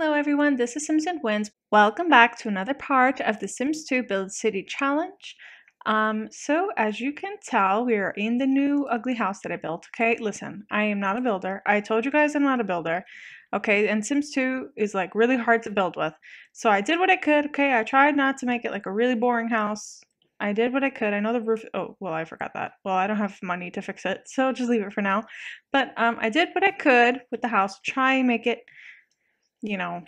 Hello everyone, this is Sims and Wins. Welcome back to another part of the Sims 2 Build City Challenge. Um, so as you can tell, we are in the new ugly house that I built. Okay, listen, I am not a builder. I told you guys I'm not a builder. Okay, and Sims 2 is like really hard to build with. So I did what I could. Okay, I tried not to make it like a really boring house. I did what I could. I know the roof. Oh, well, I forgot that. Well, I don't have money to fix it, so just leave it for now. But um, I did what I could with the house. Try and make it you know,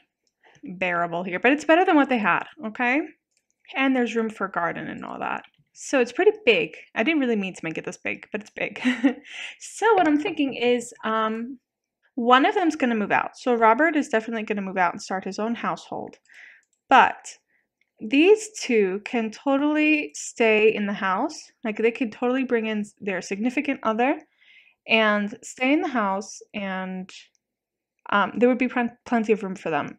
bearable here, but it's better than what they had, okay? And there's room for garden and all that. So it's pretty big. I didn't really mean to make it this big, but it's big. so what I'm thinking is um, one of them's going to move out. So Robert is definitely going to move out and start his own household. But these two can totally stay in the house. Like they could totally bring in their significant other and stay in the house and um, there would be plenty of room for them.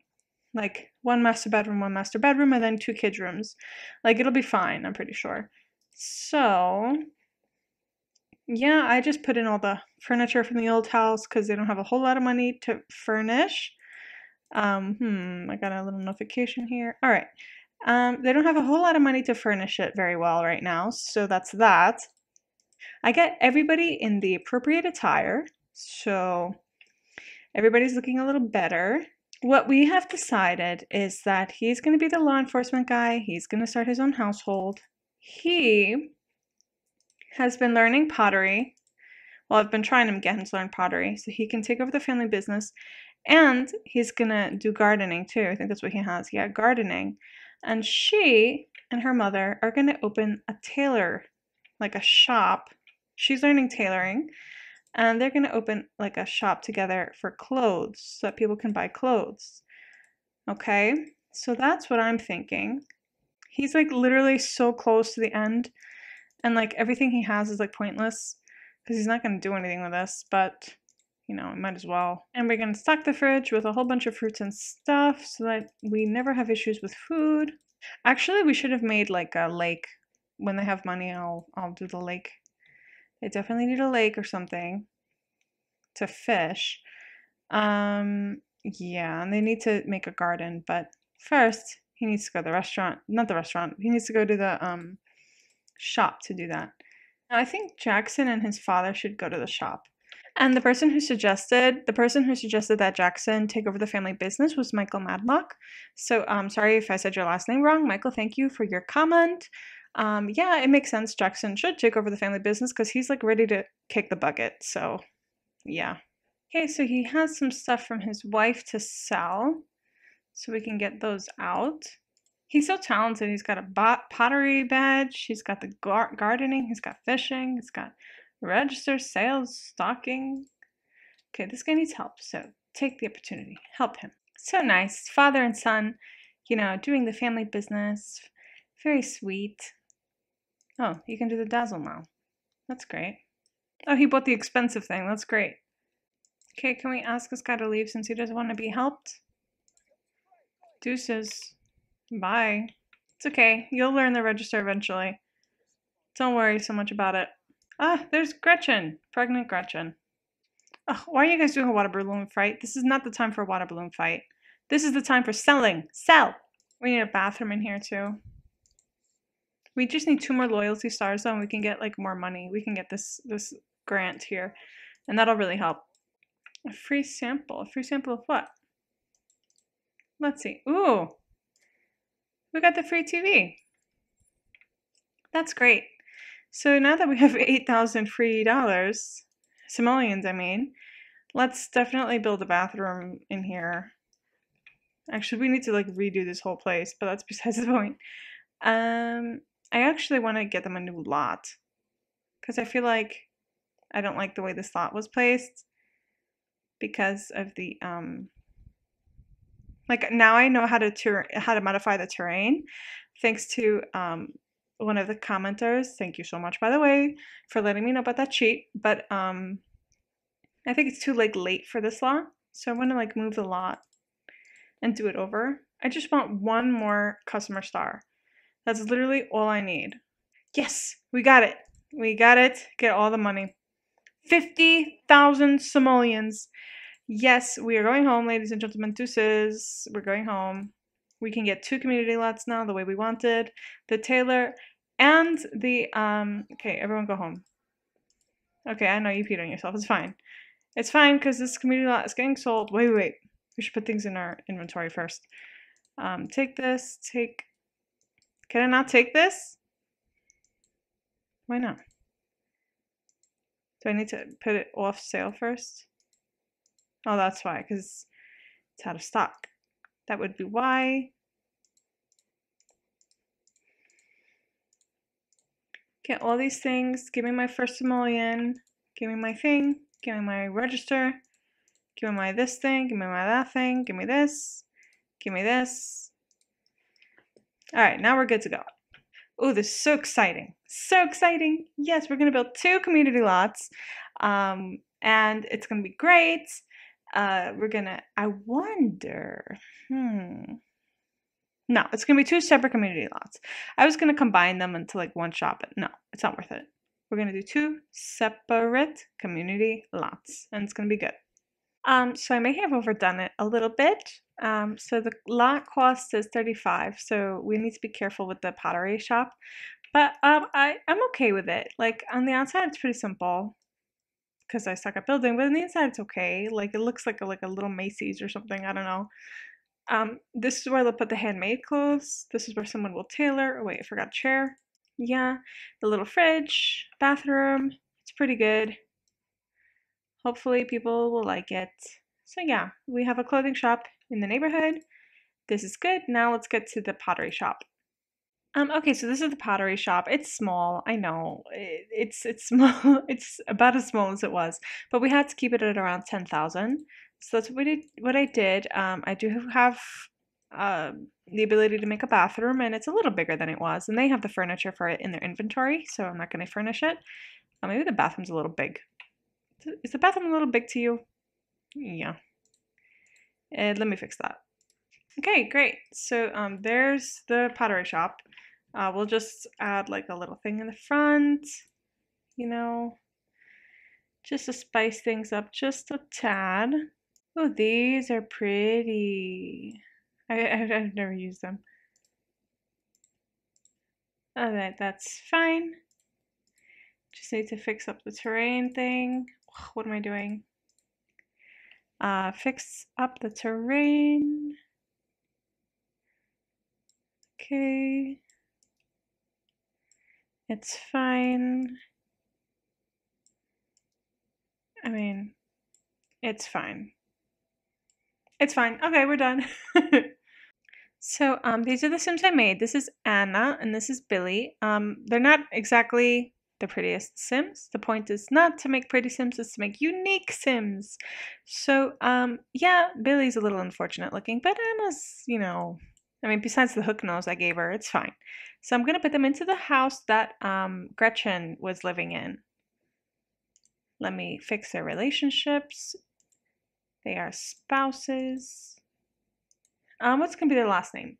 Like one master bedroom, one master bedroom, and then two kids' rooms. Like it'll be fine, I'm pretty sure. So, yeah, I just put in all the furniture from the old house because they don't have a whole lot of money to furnish. Um, hmm, I got a little notification here. All right. Um, they don't have a whole lot of money to furnish it very well right now, so that's that. I get everybody in the appropriate attire, so Everybody's looking a little better. What we have decided is that he's going to be the law enforcement guy. He's going to start his own household. He has been learning pottery. Well, I've been trying to get him to learn pottery so he can take over the family business. And he's going to do gardening too. I think that's what he has. Yeah, gardening. And she and her mother are going to open a tailor, like a shop. She's learning tailoring and they're going to open like a shop together for clothes so that people can buy clothes. Okay, so that's what I'm thinking. He's like literally so close to the end, and like everything he has is like pointless because he's not going to do anything with this, but you know, might as well. And we're going to stock the fridge with a whole bunch of fruits and stuff so that we never have issues with food. Actually, we should have made like a lake. When they have money, I'll I'll do the lake they definitely need a lake or something to fish. Um, yeah, and they need to make a garden, but first he needs to go to the restaurant. Not the restaurant. He needs to go to the um shop to do that. I think Jackson and his father should go to the shop. And the person who suggested the person who suggested that Jackson take over the family business was Michael Madlock. So I'm um sorry if I said your last name wrong. Michael, thank you for your comment um, yeah, it makes sense. Jackson should take over the family business because he's like ready to kick the bucket. So, yeah. Okay, so he has some stuff from his wife to sell, so we can get those out. He's so talented. He's got a pottery badge. He's got the gar gardening. He's got fishing. He's got register, sales, stocking. Okay, this guy needs help, so take the opportunity. Help him. So nice. Father and son, you know, doing the family business. Very sweet. Oh, you can do the dazzle now. That's great. Oh, he bought the expensive thing. That's great. Okay, can we ask this guy to leave since he doesn't want to be helped? Deuces. Bye. It's okay. You'll learn the register eventually. Don't worry so much about it. Ah, there's Gretchen. Pregnant Gretchen. Oh, why are you guys doing a water balloon fight? This is not the time for a water balloon fight. This is the time for selling. Sell! We need a bathroom in here too. We just need two more loyalty stars though, and we can get like more money. We can get this this grant here, and that'll really help. A free sample. A free sample of what? Let's see. Ooh, we got the free TV. That's great. So now that we have 8,000 free dollars, simoleons, I mean, let's definitely build a bathroom in here. Actually, we need to like redo this whole place, but that's besides the point. Um, I actually want to get them a new lot because I feel like I don't like the way this lot was placed because of the um like now I know how to ter- how to modify the terrain thanks to um one of the commenters. Thank you so much by the way for letting me know about that cheat. But um I think it's too like late for this lot. So I'm gonna like move the lot and do it over. I just want one more customer star. That's literally all I need. Yes, we got it. We got it. Get all the money. 50,000 simoleons. Yes, we are going home, ladies and gentlemen. Deuces. We're going home. We can get two community lots now the way we wanted. The tailor and the, um, okay, everyone go home. Okay, I know you peed on yourself. It's fine. It's fine because this community lot is getting sold. Wait, wait, wait. We should put things in our inventory first. Um, take this, take, can I not take this? Why not? Do I need to put it off sale first? Oh, that's why, because it's out of stock. That would be why. Get all these things. Give me my first simoleon. Give me my thing. Give me my register. Give me my this thing. Give me my that thing. Give me this. Give me this. All right, now we're good to go. Oh, this is so exciting. So exciting. Yes, we're going to build two community lots. Um, and it's going to be great. Uh, we're going to, I wonder, hmm. No, it's going to be two separate community lots. I was going to combine them into like one shop, but no, it's not worth it. We're going to do two separate community lots, and it's going to be good. Um, so I may have overdone it a little bit. Um, so the lot cost is 35, so we need to be careful with the pottery shop. But um, I, I'm okay with it. Like on the outside, it's pretty simple because I suck at building, but on the inside, it's okay. Like it looks like a, like a little Macy's or something. I don't know. Um, this is where they'll put the handmade clothes. This is where someone will tailor. Oh wait, I forgot chair. Yeah, the little fridge, bathroom. It's pretty good. Hopefully people will like it. So yeah, we have a clothing shop in the neighborhood. This is good. Now let's get to the pottery shop. Um, okay, so this is the pottery shop. It's small, I know. It, it's it's small. It's about as small as it was, but we had to keep it at around ten thousand. So that's what, did, what I did. Um, I do have uh, the ability to make a bathroom, and it's a little bigger than it was. And they have the furniture for it in their inventory, so I'm not going to furnish it. Uh, maybe the bathroom's a little big. Is the bathroom a little big to you? Yeah. And let me fix that. Okay, great. So um, there's the pottery shop. Uh, we'll just add like a little thing in the front, you know, just to spice things up just a tad. Oh, these are pretty. I, I've never used them. Alright, that's fine. Just need to fix up the terrain thing. What am I doing? Uh, fix up the terrain. Okay. It's fine. I mean, it's fine. It's fine. Okay, we're done. so, um, these are the Sims I made. This is Anna and this is Billy. Um, they're not exactly the prettiest Sims. The point is not to make pretty Sims, it's to make unique Sims. So, um, yeah, Billy's a little unfortunate looking, but Anna's, you know, I mean, besides the hook nose I gave her, it's fine. So I'm going to put them into the house that um, Gretchen was living in. Let me fix their relationships. They are spouses. Um, what's going to be their last name?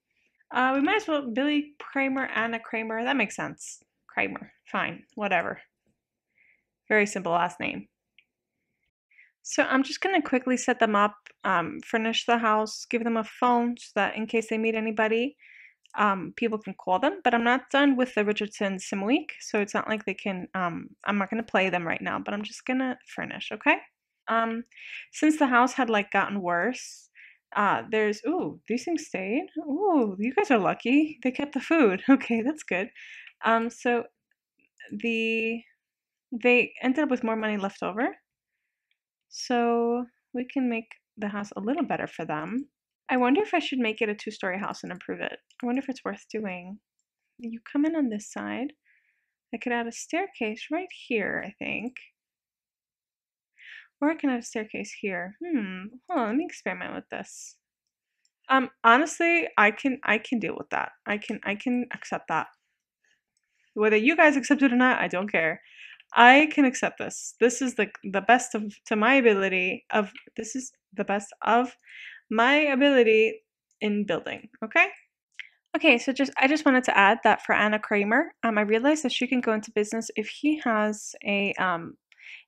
Uh, we might as well Billy Kramer, Anna Kramer. That makes sense. Kramer. Fine. Whatever. Very simple last name. So I'm just going to quickly set them up, um, furnish the house, give them a phone so that in case they meet anybody, um, people can call them. But I'm not done with the Richardson Sim Week, so it's not like they can, um, I'm not going to play them right now, but I'm just going to furnish, okay? Um, since the house had like gotten worse, uh, there's, ooh, these things stayed. Ooh, you guys are lucky. They kept the food. Okay, that's good. Um, so the, they ended up with more money left over. So we can make the house a little better for them. I wonder if I should make it a two-story house and improve it. I wonder if it's worth doing. You come in on this side. I could add a staircase right here, I think. Or I can add a staircase here. Hmm. Hold on, let me experiment with this. Um, honestly, I can I can deal with that. I can I can accept that. Whether you guys accept it or not, I don't care. I can accept this. This is the the best of to my ability of this is the best of my ability in building. Okay. Okay, so just I just wanted to add that for Anna Kramer, um, I realized that she can go into business if he has a um,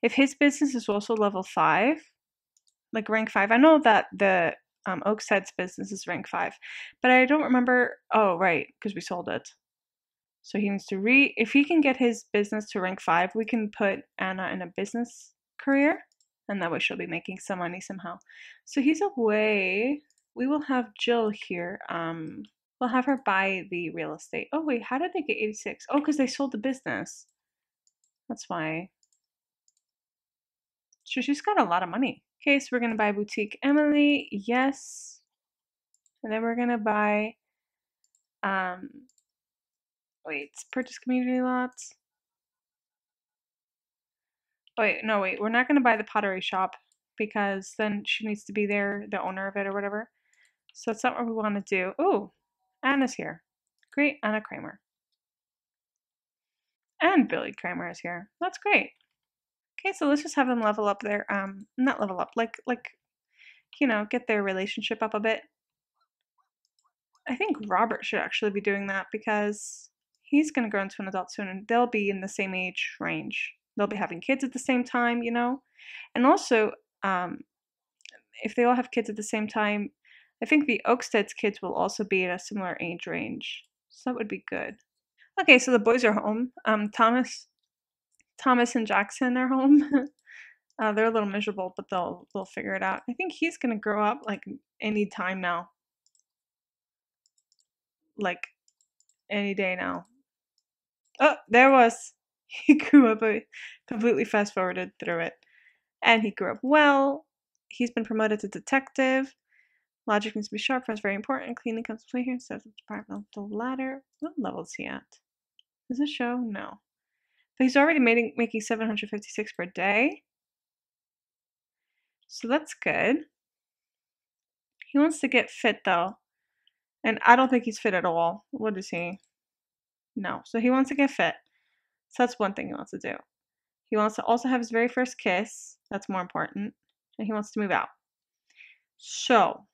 if his business is also level five. like rank five. I know that the um, Oakstead's business is rank five, but I don't remember. Oh, right, because we sold it. So he needs to re. If he can get his business to rank five, we can put Anna in a business career, and that way she'll be making some money somehow. So he's away. We will have Jill here. Um, we'll have her buy the real estate. Oh wait, how did they get eighty six? Oh, because they sold the business. That's why. So she's got a lot of money. Okay, so we're gonna buy boutique Emily. Yes. And then we're gonna buy um wait, it's purchase community lots. Wait, no, wait, we're not gonna buy the pottery shop because then she needs to be there, the owner of it or whatever. So that's not what we want to do. Oh, Anna's here. Great, Anna Kramer. And Billy Kramer is here. That's great. Okay, so let's just have them level up their um not level up, like like you know, get their relationship up a bit. I think Robert should actually be doing that because he's going to grow into an adult soon and they'll be in the same age range. They'll be having kids at the same time, you know? And also, um, if they all have kids at the same time, I think the Oakstead's kids will also be at a similar age range. So that would be good. Okay, so the boys are home. Um, Thomas Thomas and Jackson are home. uh, they're a little miserable, but they'll they'll figure it out. I think he's gonna grow up like any time now, like any day now. Oh, there was. He grew up. I completely fast forwarded through it, and he grew up well. He's been promoted to detective. Logic needs to be sharp. Friends very important. Cleaning comes to play here. So the ladder. What level is he at? Is it show? No. But he's already making making 756 per day. So that's good. He wants to get fit though. And I don't think he's fit at all. What is he? No. So he wants to get fit. So that's one thing he wants to do. He wants to also have his very first kiss. That's more important. And he wants to move out. So,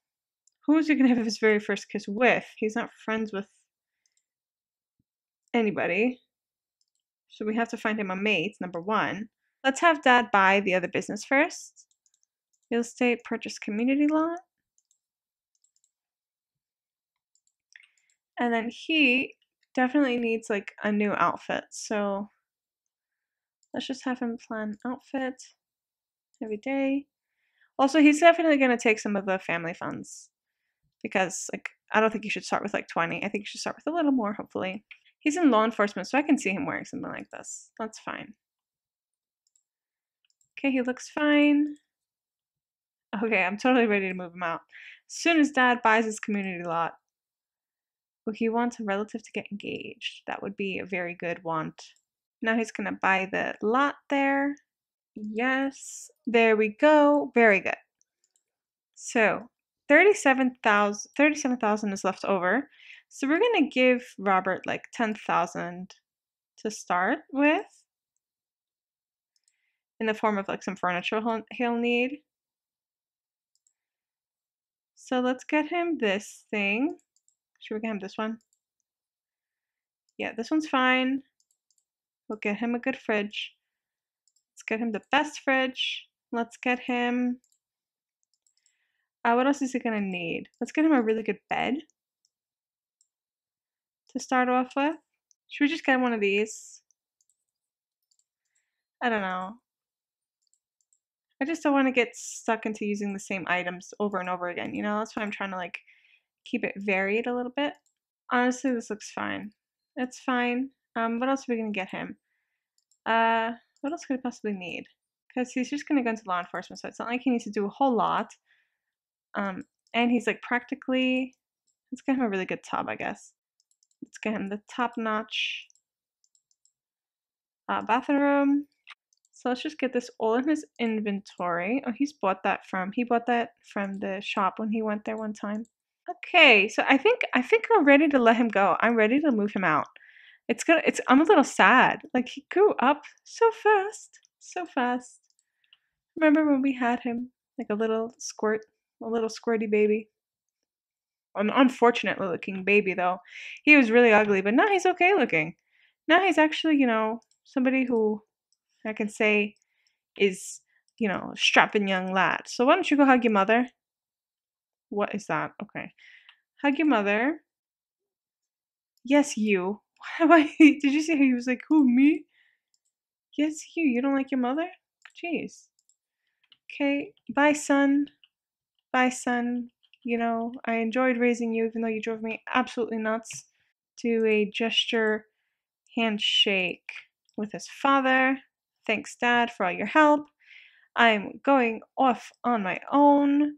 who is he going to have his very first kiss with? He's not friends with anybody. So we have to find him a mate, number one. Let's have dad buy the other business first. Real estate purchase community lot. And then he definitely needs like a new outfit. So let's just have him plan outfit every day. Also, he's definitely going to take some of the family funds because like I don't think you should start with like 20. I think you should start with a little more, hopefully. He's in law enforcement, so I can see him wearing something like this. That's fine. Okay, he looks fine. Okay, I'm totally ready to move him out. As soon as dad buys his community lot, well, he wants a relative to get engaged. That would be a very good want. Now he's going to buy the lot there. Yes, there we go. Very good. So 37,000 37, is left over. So we're going to give Robert like 10,000 to start with in the form of like some furniture he'll, he'll need. So let's get him this thing. Should we get him this one? Yeah, this one's fine. We'll get him a good fridge. Let's get him the best fridge. Let's get him... Uh, what else is he to need? Let's get him a really good bed to start off with. Should we just get one of these? I don't know. I just don't want to get stuck into using the same items over and over again, you know? That's why I'm trying to like keep it varied a little bit. Honestly, this looks fine. It's fine. Um, what else are we going to get him? Uh, what else could he possibly need? Because he's just going to go into law enforcement, so it's not like he needs to do a whole lot. Um, and he's like practically, let's get him a really good top, I guess. Let's get him the top-notch uh, bathroom. So let's just get this all in his inventory. Oh, he's bought that from, he bought that from the shop when he went there one time. Okay, so I think, I think I'm ready to let him go. I'm ready to move him out. It's gonna, it's, I'm a little sad. Like he grew up so fast, so fast. Remember when we had him, like a little squirt, a little squirty baby? an unfortunate looking baby though. He was really ugly, but now he's okay looking. Now he's actually, you know, somebody who I can say is you know, strapping young lad. So why don't you go hug your mother? What is that? Okay. Hug your mother. Yes, you. Why? Did you see how he was like, who, me? Yes, you. You don't like your mother? Jeez. Okay. Bye, son. Bye, son. You know, I enjoyed raising you, even though you drove me absolutely nuts. Do a gesture handshake with his father. Thanks, Dad, for all your help. I'm going off on my own.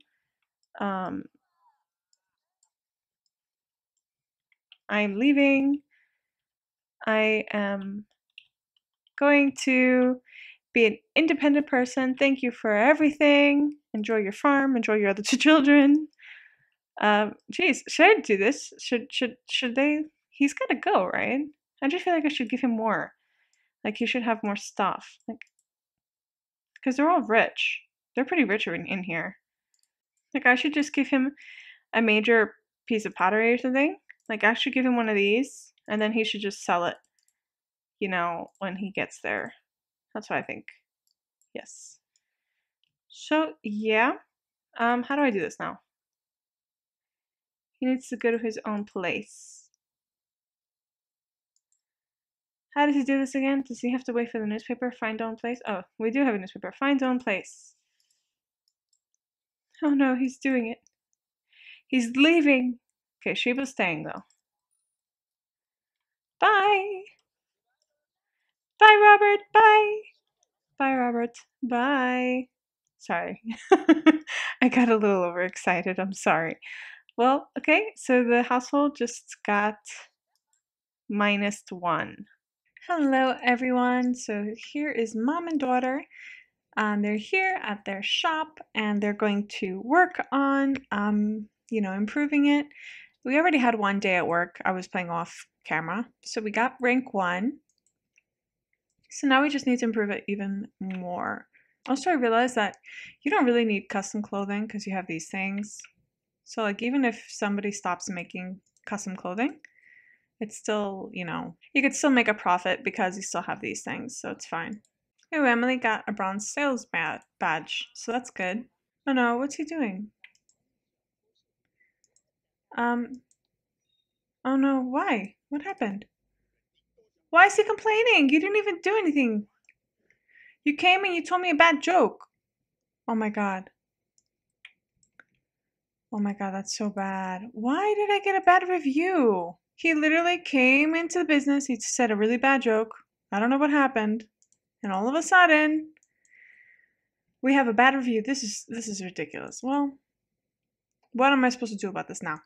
Um, I'm leaving. I am going to be an independent person. Thank you for everything. Enjoy your farm. Enjoy your other two children. Um, geez, should I do this? Should should should they? He's gotta go, right? I just feel like I should give him more. Like he should have more stuff. Like, because they're all rich. They're pretty rich in, in here. Like I should just give him a major piece of pottery or something. Like I should give him one of these, and then he should just sell it. You know, when he gets there. That's what I think. Yes. So yeah. Um, how do I do this now? He needs to go to his own place. How does he do this again? Does he have to wait for the newspaper? Find own place? Oh, we do have a newspaper. Find own place. Oh no, he's doing it. He's leaving. Okay, Sheba's staying though. Bye. Bye, Robert. Bye. Bye, Robert. Bye. Sorry. I got a little overexcited. I'm sorry. Well, okay, so the household just got minus one. Hello, everyone. So here is mom and daughter. Um, they're here at their shop and they're going to work on, um, you know, improving it. We already had one day at work. I was playing off camera. So we got rank one. So now we just need to improve it even more. Also, I realized that you don't really need custom clothing because you have these things. So like even if somebody stops making custom clothing, it's still, you know, you could still make a profit because you still have these things, so it's fine. Oh, Emily got a bronze sales badge, so that's good. Oh no, what's he doing? Um, oh no, why? What happened? Why is he complaining? You didn't even do anything. You came and you told me a bad joke. Oh my god. Oh my god, that's so bad. Why did I get a bad review? He literally came into the business, he said a really bad joke. I don't know what happened. And all of a sudden, we have a bad review. This is this is ridiculous. Well, what am I supposed to do about this now?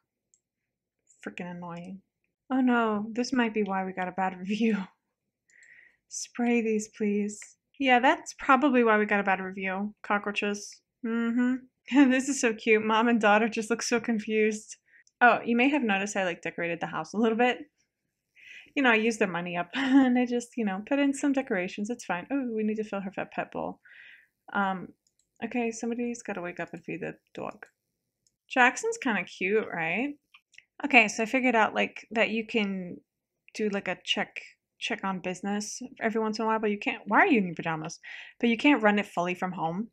Freaking annoying. Oh no, this might be why we got a bad review. Spray these, please. Yeah, that's probably why we got a bad review. Cockroaches. Mm-hmm. this is so cute. Mom and daughter just look so confused. Oh, you may have noticed I like decorated the house a little bit. You know, I used the money up and I just, you know, put in some decorations. It's fine. Oh, we need to fill her pet pet bowl. Um, okay, somebody's got to wake up and feed the dog. Jackson's kind of cute, right? Okay, so I figured out like that you can do like a check check on business every once in a while, but you can't. Why are you in your pajamas? But you can't run it fully from home.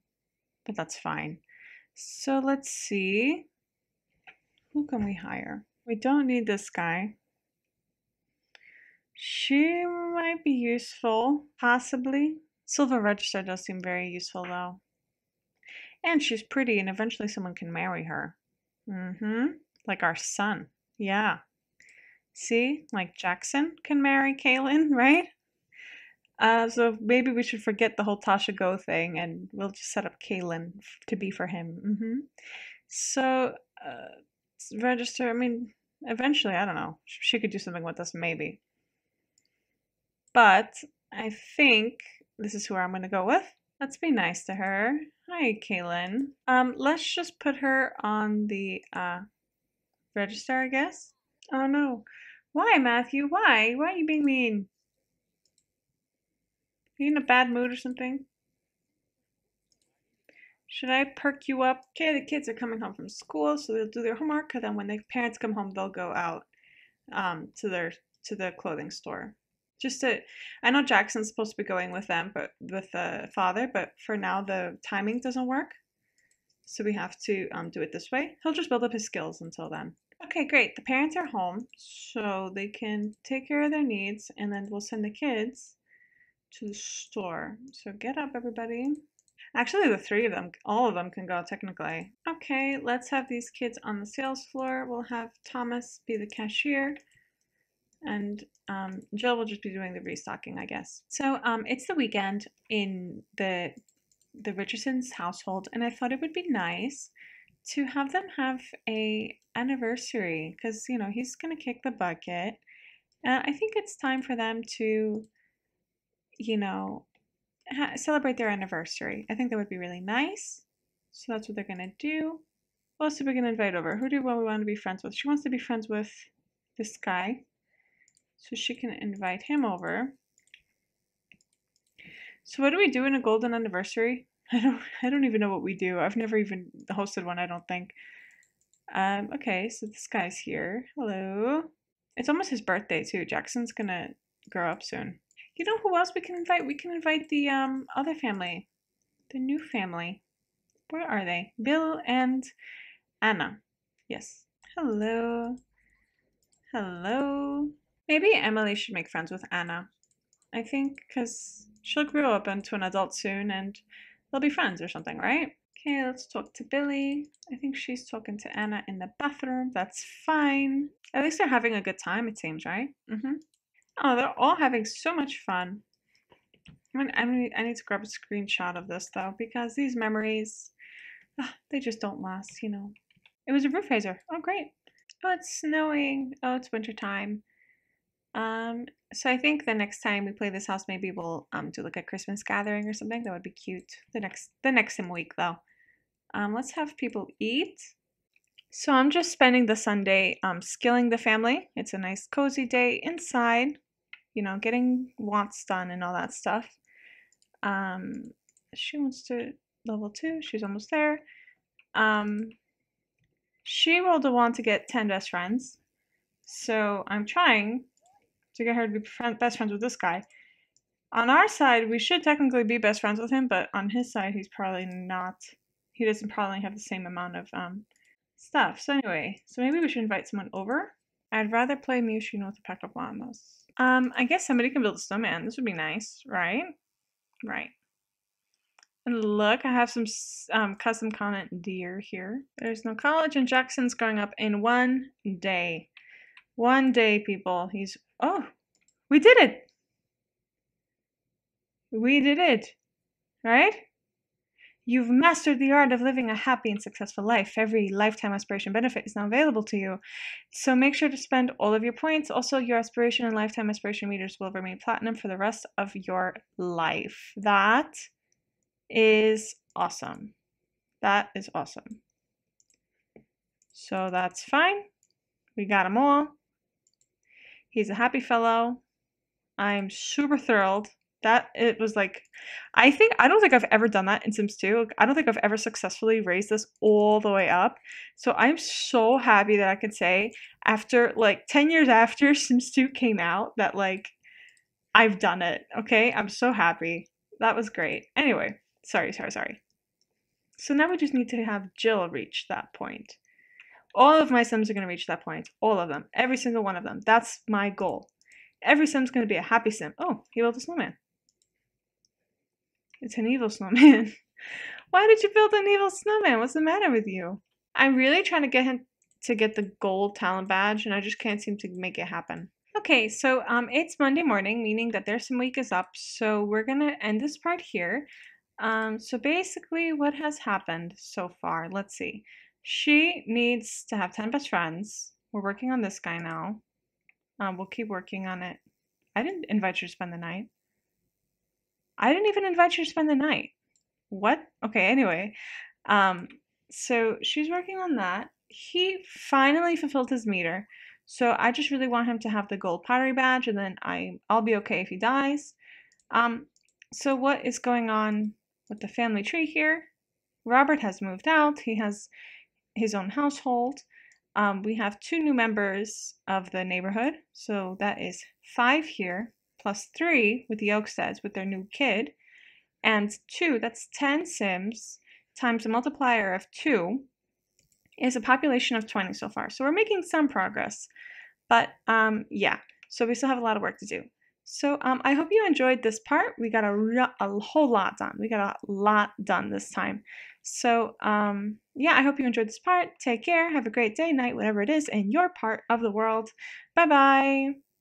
But that's fine. So let's see. Who can we hire? We don't need this guy. She might be useful, possibly. Silver Register does seem very useful, though. And she's pretty, and eventually someone can marry her. Mm-hmm. Like our son. Yeah. See? Like Jackson can marry Kaylin, right? Uh, so maybe we should forget the whole Tasha Go thing, and we'll just set up Kaylin to be for him. Mm-hmm. So, uh, register. I mean, eventually, I don't know. She could do something with us, maybe. But I think this is who I'm going to go with. Let's be nice to her. Hi, Kaylin. Um, let's just put her on the uh, register, I guess. Oh no. Why, Matthew? Why? Why are you being mean? Are you in a bad mood or something? Should I perk you up? Okay, the kids are coming home from school, so they'll do their homework, and then when the parents come home, they'll go out um, to their to the clothing store. Just to, I know Jackson's supposed to be going with them, but with the father, but for now the timing doesn't work. So we have to um, do it this way. He'll just build up his skills until then. Okay, great. The parents are home, so they can take care of their needs, and then we'll send the kids to the store. So get up, everybody. Actually, the three of them, all of them can go technically. Okay, let's have these kids on the sales floor. We'll have Thomas be the cashier and um, Jill will just be doing the restocking, I guess. So um, it's the weekend in the the Richardson's household, and I thought it would be nice to have them have a anniversary because you know he's gonna kick the bucket. And I think it's time for them to, you know, ha- celebrate their anniversary. I think that would be really nice. So that's what they're gonna do. What else are we gonna invite over? Who do we want to be friends with? She wants to be friends with this guy. So she can invite him over. So what do we do in a golden anniversary? I don't I don't even know what we do. I've never even hosted one, I don't think. Um, okay, so this guy's here. Hello. It's almost his birthday too. Jackson's gonna grow up soon. You know who else we can invite? We can invite the um other family. The new family. Where are they? Bill and Anna. Yes. Hello. Hello. Maybe Emily should make friends with Anna. I think because she'll grow up into an adult soon and they'll be friends or something, right? Okay, let's talk to Billy. I think she's talking to Anna in the bathroom. That's fine. At least they're having a good time, it seems, right? Mm-hmm. Oh, they're all having so much fun. I, mean, I, need, I need to grab a screenshot of this, though, because these memories, they just don't last, you know. It was a roof raiser. Oh, great. Oh, it's snowing. Oh, it's wintertime. Um, so I think the next time we play this house, maybe we'll um do like a Christmas gathering or something. That would be cute. The next the next sim week though. Um, let's have people eat. So I'm just spending the Sunday um skilling the family. It's a nice cozy day inside, you know, getting wants done and all that stuff. Um, she wants to level two. She's almost there. Um, she rolled a one to get ten best friends. So I'm trying to get her to be friend, best friends with this guy. On our side, we should technically be best friends with him, but on his side, he's probably not. He doesn't probably have the same amount of um stuff. So anyway, so maybe we should invite someone over. I'd rather play Miyashino with the pack of llamas. Um, I guess somebody can build a snowman. This would be nice, right? Right. And look, I have some um, custom content deer here. There's no college, and Jackson's going up in one day. One day, people. He's Oh, we did it. We did it. Right? You've mastered the art of living a happy and successful life. Every lifetime aspiration benefit is now available to you. So make sure to spend all of your points. Also, your aspiration and lifetime aspiration meters will remain platinum for the rest of your life. That is awesome. That is awesome. So that's fine. We got them all. He's a happy fellow. I'm super thrilled. That it was like, I think, I don't think I've ever done that in Sims 2. I don't think I've ever successfully raised this all the way up. So I'm so happy that I can say, after like 10 years after Sims 2 came out, that like, I've done it. Okay. I'm so happy. That was great. Anyway, sorry, sorry, sorry. So now we just need to have Jill reach that point. All of my Sims are going to reach that point. All of them. Every single one of them. That's my goal. Every Sim's going to be a happy Sim. Oh, he built a snowman. It's an evil snowman. Why did you build an evil snowman? What's the matter with you? I'm really trying to get him to get the gold talent badge, and I just can't seem to make it happen. Okay, so um, it's Monday morning, meaning that their sim week is up. So we're gonna end this part here. Um, so basically, what has happened so far? Let's see. She needs to have 10 best friends. We're working on this guy now. Um, we'll keep working on it. I didn't invite you to spend the night. I didn't even invite you to spend the night. What? Okay, anyway. Um, so she's working on that. He finally fulfilled his meter. So I just really want him to have the gold pottery badge and then I I'll be okay if he dies. Um, so what is going on with the family tree here? Robert has moved out. He has his own household. Um, we have two new members of the neighborhood, so that is five here, plus 3 with the Oaksteads with their new kid, and 2, that's 10 Sims times a multiplier of 2 is a population of 20 so far. So we're making some progress. But um, yeah, so we still have a lot of work to do. So um, I hope you enjoyed this part. We got a, a whole lot done. We got a lot done this time. So um, yeah, I hope you enjoyed this part. Take care. Have a great day, night, whatever it is in your part of the world. Bye-bye.